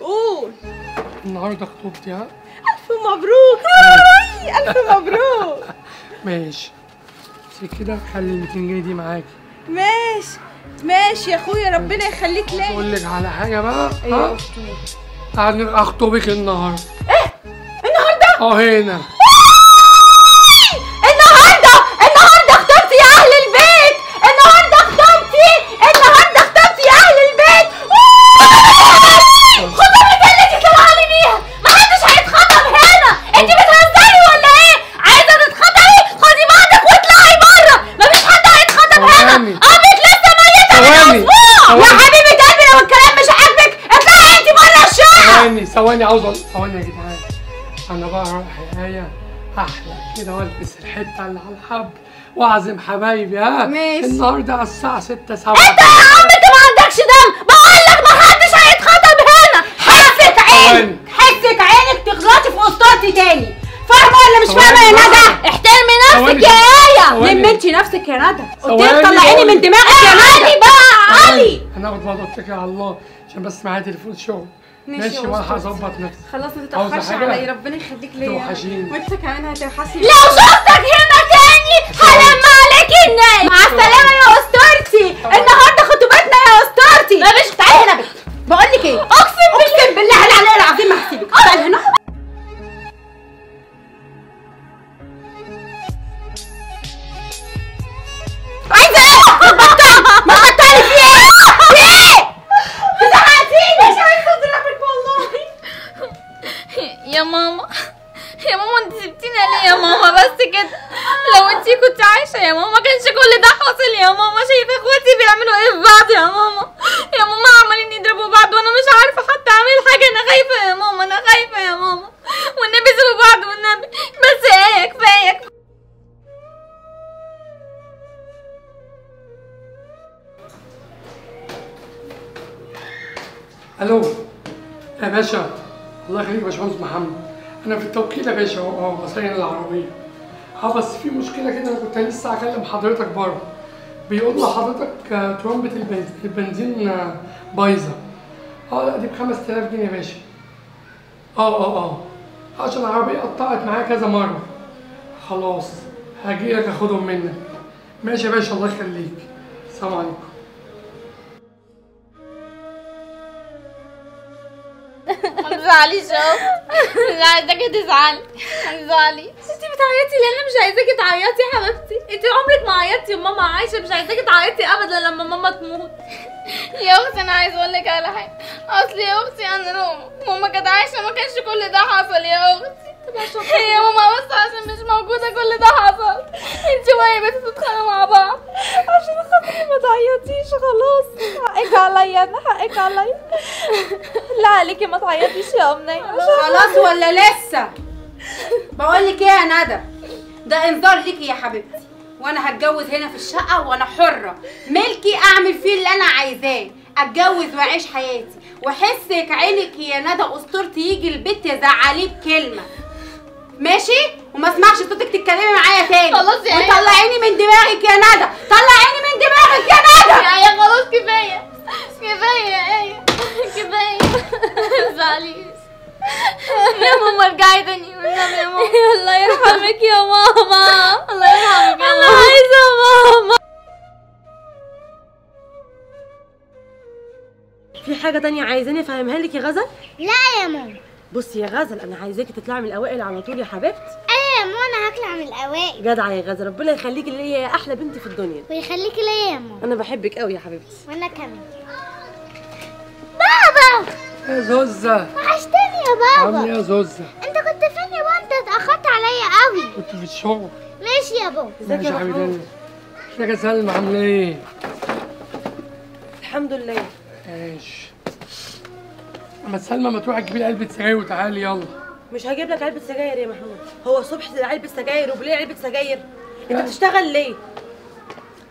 قول. النهارده خطوبتي ها؟ ألف مبروك. ألف مبروك. ماشي. بس كده خلي ال 200 جنيه دي معاكي ماشي ماشي يا أخويا ربنا يخليك ليا. أقول لك على حاجة بقى إيه ها؟ أنا اخطبك النهارده. النهارده؟ آه هنا. ثواني عاوز ثواني يا جدعان. أنا بقى رايح يا إيه أحلى كده والبس الحتة اللي على الحب وأعزم حبايبي ها؟ ماشي. النهارده على الساعة 6 7 أنت يا عم أنت ما عندكش دم. بقول لك ما حدش هيتخطب هنا. حسك عينك. حسك عينك تغلطي في اسطورتي تاني. فاهمه ولا مش فاهمه يا. ندى احترمي نفسك. يا آية. لمنتي نفسك يا ندى. قلت لك طلعيني من. دماغك يا ندى علي بقى علي هناخد بعض واتكل على الله عشان بس معايا تليفون شغل. ماشي وأنا. هظبط نفسي خلاص ما حاجة؟ عليا ربنا يخليك ليا توحشيني. وانت كمان هتوحشني لو شفتك هنا تاني هلم عليك الناي مع السلامة يا يا ماما. يا ماما انت سبتينا ليه يا ماما؟ بس كده. لو انت كنت عايشة يا ماما ما كانش كل ده حاصل يا ماما. شايفة اخواتي بيعملوا إيه في بعض يا ماما؟ يا ماما عمالين يضربوا بعض وأنا مش عارفة حتى اعمل حاجة. أنا خايفة يا ماما أنا خايفة يا ماما. والنبي سيبوا بعض والنبي. بس إيه كفاية. ألو. يا باشا. الله يخليك يا باشمهندس محمد أنا في التوكيل يا باشا أهو بصين العربية. أه بس في مشكلة كده أنا كنت لسه هكلم حضرتك بره بيقول لحضرتك ترمبة البنزين, البنزين آه، بايظة. أه لا دي ب 5000 جنيه يا باشا. أه أه أه. عشان العربية قطعت معايا كذا مرة. خلاص هجيلك أخدهم منك. ماشي يا باشا الله يخليك. السلام عليكم. ما تزعليش اهو مش عايزاكي تزعلي ما تزعليش انت بتعيطي ليه أنا مش عايزاكي تعيطي يا حبيبتي. انت عمرك ما عيطتي وماما عايشة. مش عايزاكي تعيطي ابدا لما ماما تموت. يا أختي أنا عايز أقول لك على حاجة. أصل يا أختي أنا روما ماما كانت عايشة ما كانش كل ده حصل يا أختي. هي ماما بس عشان مش موجوده كل ده حصل انت وهي بتتخانقوا مع بعض عشان خاطري ما تعيطيش خلاص حقك عليا أنا حقك عليا لا عليكي ما تعيطيش يا امنيه خلاص ولا لسه؟ بقول لك إيه يا ندى؟ ده إنذار ليكي يا حبيبتي. وأنا هتجوز هنا في الشقة وأنا حرة. ملكي أعمل فيه اللي أنا عايزاه. أتجوز وأعيش حياتي. وحسك عينك يا ندى أسطورتي. يجي البيت تزعليه بكلمه ماشي؟ وما اسمعش صوتك تتكلمي معايا تاني. خلاص يا عيني. وطلعيني من دماغك يا ندى طلعيني من دماغك يا ندى يا إيه خلاص كفاية. كفاية يا إيه كفاية. يا ماما ارجعي تاني والنبي يا ماما. الله يرحمك يا ماما. الله يرحمك يا أنا ماما. عايزه ماما. في حاجة تانية عايزاني أفهمها لك يا غزل؟ لا يا ماما. بصي يا غزل أنا عايزاكي تطلعي من الأوائل على طول يا حبيبتي. إيه يا ماما أنا هطلع من الأوائل. جدعة يا غزل ربنا يخليكي اللي هي أحلى بنت في الدنيا. ويخليكي ليا يا ماما. أنا بحبك قوي يا حبيبتي. وأنا كمان. بابا! يا زوزة. وحشتني يا عامل بابا إيه يا زوزة؟ أنت كنت فين يا بابا؟ أنت اتأخرت عليا قوي كنت في الشغل. ماشي يا بابا. ازيك ماشي يا يا حبيبي. محمود؟ ازيك يا سلمى؟ عاملة إيه؟ الحمد لله. ماشي. اما سلمى ما تروحي تجيبي لي علبة سجاير وتعالي يلا. مش هجيب لك علبة سجاير يا محمود. هو الصبح علبة سجاير وبالليل علبة سجاير. انت بتشتغل ليه؟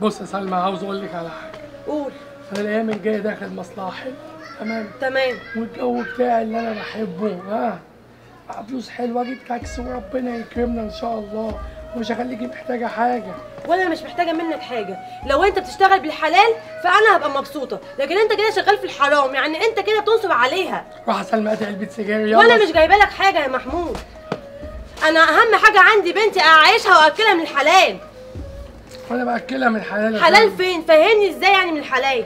بص يا سلمى عاوز أقول لك على حاجة. قول. أنا الأيام الجاية داخل مصلحة. حلوة تمام؟ تمام. والجو بتاعي اللي أنا بحبه ها. مع فلوس حلوة أجيب تاكسي وربنا يكرمنا إن شاء الله. ومش هخليكي محتاجة حاجة. وأنا مش محتاجة منك حاجة. لو أنت بتشتغل بالحلال فأنا هبقى مبسوطة. لكن أنت كده شغال في الحرام يعني أنت كده بتنصب عليها. روح سلمى هاتي علبه سجاير يلا. وأنا مش جايبة لك حاجة يا محمود. أنا أهم حاجة عندي بنتي أعيشها وأكلها من الحلال. وأنا بأكلها من حلال يا حلال. فين؟ فهمني إزاي يعني من الحلال؟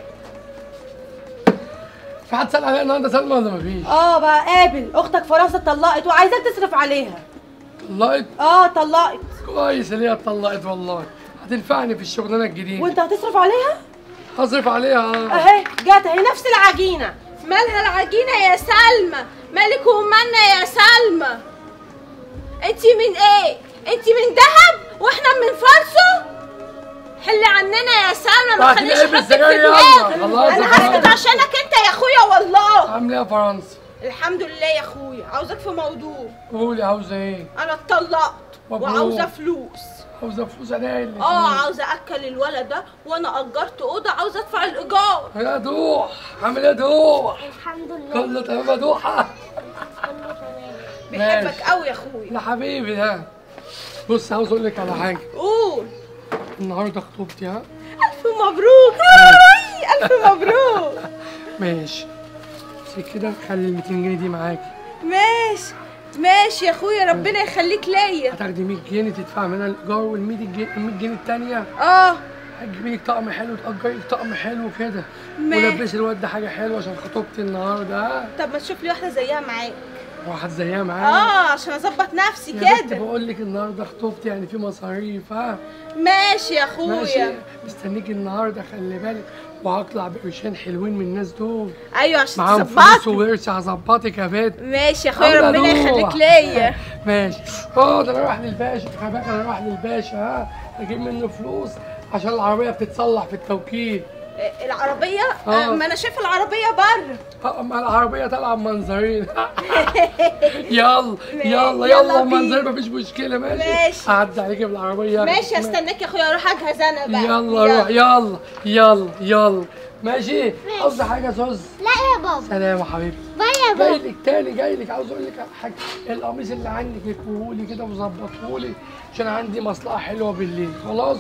في حد سال عليا النهارده سلمى ولا مفيش؟ آه بقى قابل. أختك فرنسا اتطلقت وعايزاك تصرف عليها. طلقت آه طلقت كويس اللي هي اتطلقت والله. هتنفعني في الشغلانه الجديده وأنت هتصرف عليها؟ هصرف عليها آه. أهي جت أهي نفس العجينة. مالها العجينة يا سلمى؟ مالك ومالنا يا سلمى؟ انتي من إيه؟ انتي من دهب وإحنا من فالصو حلي عننا يا سلمى ما تخليش حدك في. دماغك أنا هسكت. عشانك أنت يا أخويا والله. عامله إيه يا فرنسا؟ الحمد لله يا أخويا. عاوزك في موضوع. قولي عاوزه إيه؟ أنا اتطلقت. وعاوزه فلوس. عاوزه فلوس أنا اللي آه عاوزه أكل الولد ده وأنا أجرت أوضة. عاوزه أدفع الإيجار. يا دوح. عامل إيه دوح؟ الحمد لله. كله تمام يا دوحة. كله تمام. بحبك. قوي يا أخويا. يا حبيبي ده بص عاوز أقول لك على حاجة. قول. النهارده خطوبتي ها. ألف مبروك. ألف مبروك. ماشي. بس كده خلي ال 200 جنيه دي معاكي ماشي ماشي يا أخويا ربنا يخليك ليا. هتاخدي 100 جنيه تدفع منها الإيجار وال 100 جنيه ال 100 جنيه التانية؟ آه. هتجيبي لك طقم حلو تأجري لك طقم حلو كده. ولبسي الواد ده حاجة حلوة عشان خطوبتي النهارده. ها طب ما تشوف لي واحدة زيها معاك واحد زيها معايا. آه عشان أظبط نفسي كده. بقول لك النهارده خطوبتي يعني في مصاريف ها؟ ماشي يا ماشي. اخويا مستنيكي النهارده خلي بالك. وهطلع بقرشين حلوين من الناس دول. أيوه عشان معاهم فلوس وورث هظبطك يا بنت. ماشي يا أخويا ربنا. يخليك ليا. ماشي. آه ده أنا رايح للباشا. خلي أنا رايح للباشا ها؟ أجيب منه فلوس عشان العربية بتتصلح في التوكيل. العربية آه. آه. ما أنا شايفة العربية بره آه اما العربية طالعه بمنظرين يلا يلا يلا. منظر مفيش مشكلة ماشي. ماشي. أعدي عليكي بالعربية. ماشي أستناك يا أخويا أروح أجهز أنا بقى. يلا روح. يلا يلا يلا. ماشي. قصدي حاجة يا زوز؟ لا يا بابا. سلام يا حبيبي. باي يا جاي بابا لك تاني جاي لك. عاوز أقول لك حاجة. القميص اللي عندك اكوهولي كده وظبطهولي عشان عندي مصلحة حلوة بالليل. خلاص؟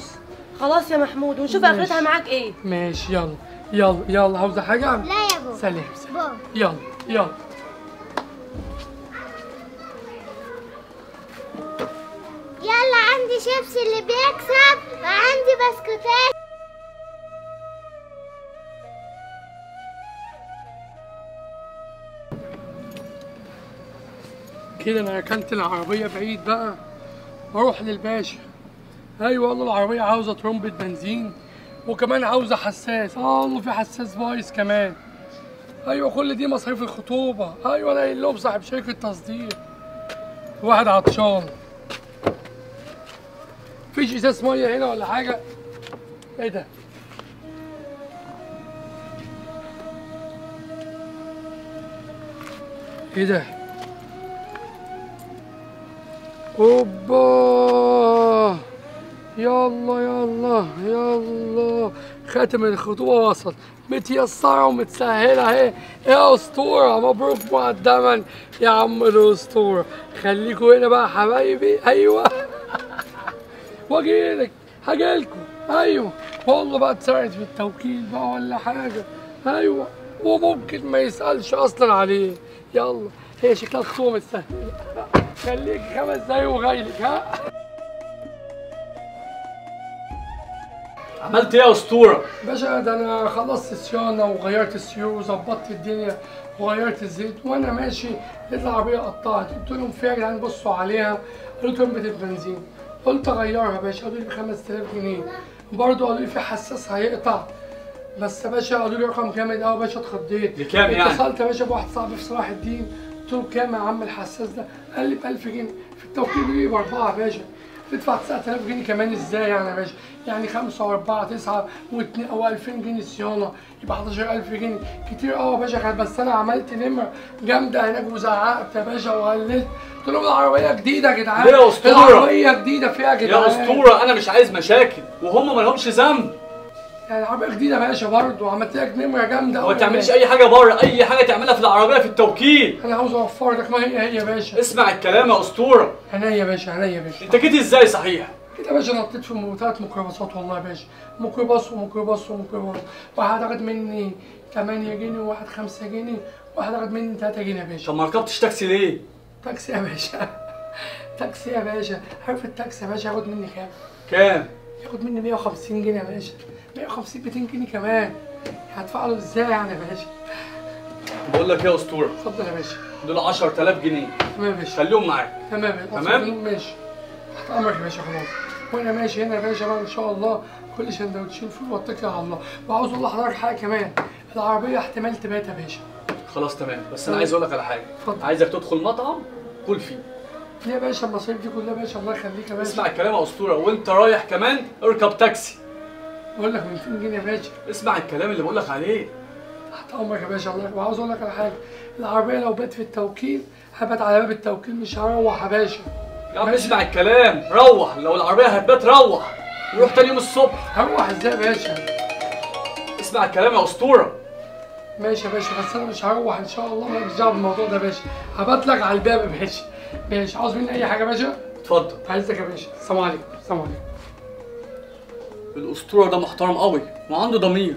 خلاص يا محمود ونشوف. آخرتها معاك إيه. ماشي يلا يلا يلا عاوزة حاجة؟ لا يا بابا. سلام سلام. يلا يلا. يلا عندي شيبسي اللي بيكسب وعندي بسكوتات. كده أنا ركنت العربية بعيد بقى وأروح للباشا. أيوه والله العربية عاوزة ترمبه بنزين وكمان عاوزة حساس. آه والله في حساس بايظ كمان. أيوه كل دي مصاريف الخطوبة. أيوه أنا لهم صاحب شركة تصدير. واحد عطشان. فيش إزاز مية هنا ولا حاجة؟ إيه ده؟ إيه ده؟ أوبا! يلا يلا يلا. خاتم الخطوبة وصل متيسرة ومتسهلة اهي. يا أسطورة؟ مبروك مقدما يا عم الأسطورة. خليكوا هنا بقى يا حبايبي. أيوه. واجيلك. هجيلكوا أيوه. والله بقى اتسرقت في التوكيل بقى ولا حاجة. أيوه. وممكن ما يسألش أصلا عليه. يلا. هي شكلها الخطوبة متسهلة. خليك خمس دقايق وجايلك ها؟ عملت إيه يا أسطورة؟ باشا ده أنا خلصت صيانه وغيرت السيور وظبطت الدنيا وغيرت الزيت وأنا ماشي. لقيت العربية قطعت. قلت لهم فيها يا جدعان بصوا عليها؟ قلت لهم بنزين قلت أغيرها يا باشا. قالوا لي ب 5000 جنيه. برضه قالوا لي في حساس هيقطع. بس يا باشا قالوا لي رقم جامد قوي يا باشا اتخضيت. بكام يعني؟ اتصلت يا باشا بواحد صاحبي في صلاح الدين. قلت له كام يا عم الحساس ده؟ قال لي ب 1000 جنيه. في التوكيل بيجي بأربعة يا باشا. تدفع 9000 جنيه كمان إزاي يعني يا باشا؟ يعني 5 و4 9 و2 أو 2000 جنيه صيانة يبقى 11000 جنيه. كتير قوي يا باشا بس أنا عملت نمره جامدة هناك وزعقت يا باشا وقلت قلت لهم العربية جديدة يا جدعان؟ العربية جديدة فيها يا جدعان. يا أسطورة أنا مش عايز مشاكل وهم ما لهمش ذنب. عربية جديدة يا باشا برضه وعملت لك نمره جامدة ما أوي. يا تعملش. أي حاجة بره أي حاجة تعملها في العربية في التوكيل. أنا عاوز أوفر لك ما هي هي يا باشا. اسمع الكلام يا أسطورة. عينيا يا باشا عينيا يا باشا. أنت جيت إزاي صحيح؟ كده يا باشا نطيت في ثلاث ميكروباصات والله يا باشا. ميكروباص وميكروباص وميكروباص. واحد أخد مني 8 جنيه وواحد 5 جنيه واحد أخد مني 3 جنيه يا باشا. طب ما ركبتش تاكسي ليه؟ تاكسي يا باشا. تاكسي يا باشا. عارف التاكسي يا باشا ياخد مني كام؟ كام؟ ياخد مني 150 جنيه يا باشا. 150 200 جنيه كمان. هدفع له إزاي يعني يا باشا؟ بقول لك إيه يا أسطورة؟ اتفضل يا باشا. دول 10000 جنيه. تمام يا باشا. خليهم معاك. تمام. تمام؟ ماشي. تحت أمرك يا باشا خلاص. وأنا ماشي هنا يا باشا بقى إن شاء الله. كل سندوتشين فول واتكل على الله. وعاوز أقول لحضرتك حاجة كمان. العربية احتمال تبات يا باشا. خلاص تمام. بس أنا عايز أقول لك على حاجة. اتفضل. عايزك تدخل مطعم كل فيه. ليه يا باشا المصاريف دي كلها يا باشا الله يخليك يا باشا. اسمع الكلام يا أسطورة. وأنت رايح كمان اركب تاكسي. بقول لك 200 جنيه يا باشا. اسمع الكلام اللي بقول لك عليه. تحت امرك يا باشا الله وعاوز أقول لك على حاجة العربية لو بات في التوكيل هبات على باب التوكيل مش هروح يا باشا. يا عم اسمع الكلام. روح. لو العربية هتبات روح. نروح تاني يوم الصبح. هروح إزاي يا باشا؟ اسمع الكلام يا أسطورة. ماشي يا باشا بس أنا مش هروح إن شاء الله. ماليش دعوة بالموضوع ده يا باشا. هبات لك على الباب يا باشا. ماشي. عاوز مني أي حاجة يا باشا؟ اتفضل. عايزك يا باشا. السلام عليكم. السلام عليكم. الأسطورة ده محترم قوي وعنده ضمير.